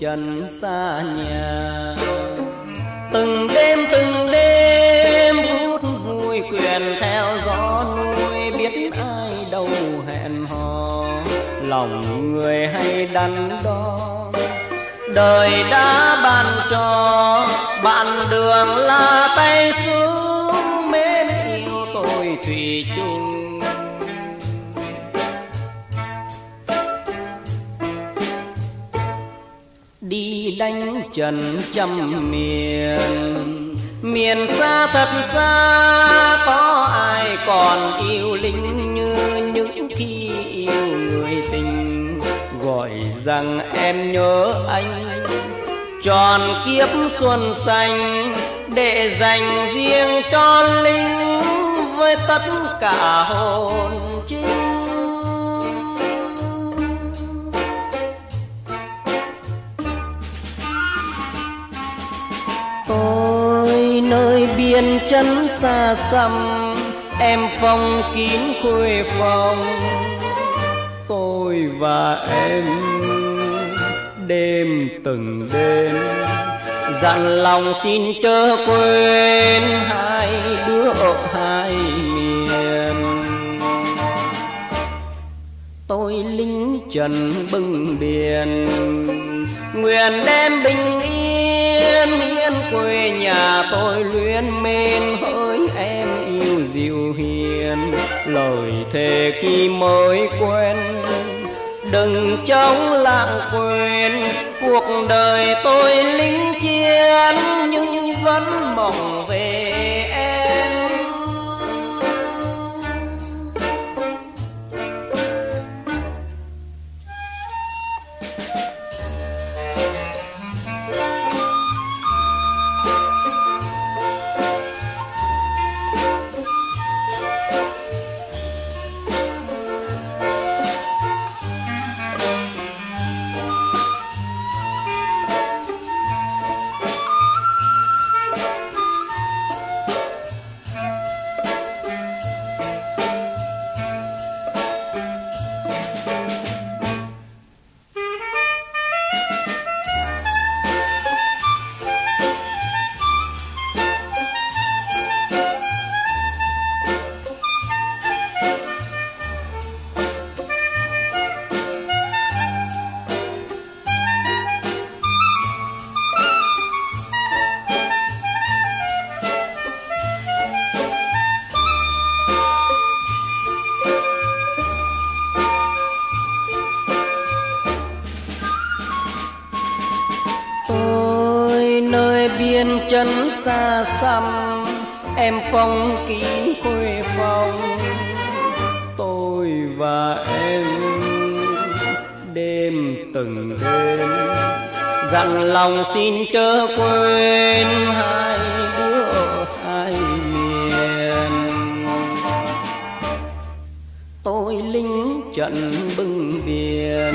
chân xa nhà từng đêm từng đêm hút vui quyền theo gió nuôi biết ai đâu hẹn hò lòng người hay đắn đo đời đã bàn trò, bạn đường la. Đánh trần trăm miền. Miền xa thật xa, có ai còn yêu linh như những khi yêu người tình? Gọi rằng em nhớ anh, tròn kiếp xuân xanh, để dành riêng cho linh với tất cả hồn chính nơi biên chân xa xăm, em phong kín khuê phòng. Tôi và em đêm từng đêm, dặn lòng xin chớ quên hai đứa ở hai miền. Tôi lính trần bưng biển, nguyện đem bình yên hiến quê nhà tôi luyến mến hỡi em yêu dịu hiền. Lời thề khi mới quen, đừng chống lãng quên. Cuộc đời tôi lính chiến nhưng vẫn mong về nơi chân xa xăm, em phong kín khuê phòng tôi và em đêm từng đêm, dặn lòng xin chớ quên hai đứa ở hai miền. Tôi lính trận bưng biển,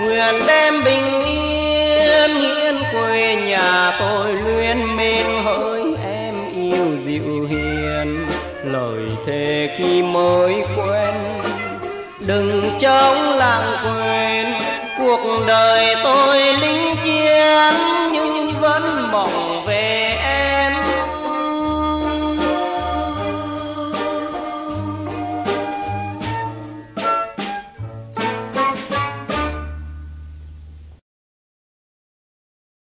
nguyện đem bình yên quê nhà tôi luyến mến hỡi em yêu dịu hiền. Lời thề khi mới quen, đừng chống lãng quên. Cuộc đời tôi